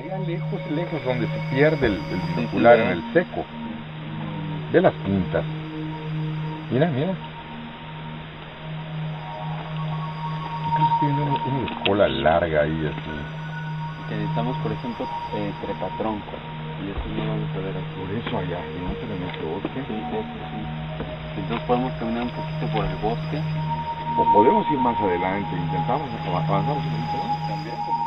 lejos, lejos, donde se pierde el, el binocular en el seco. Ve las puntas. Mira, mira. Incluso tiene una cola larga ahí así. Necesitamos, por ejemplo, eh, trepatroncos. Y eso no vamos a ver aquí. Por eso allá, dentro de nuestro bosque. Sí, eso sí. Entonces podemos caminar un poquito por el bosque. O podemos ir más adelante, intentamos avanzamos un poquito. Pues,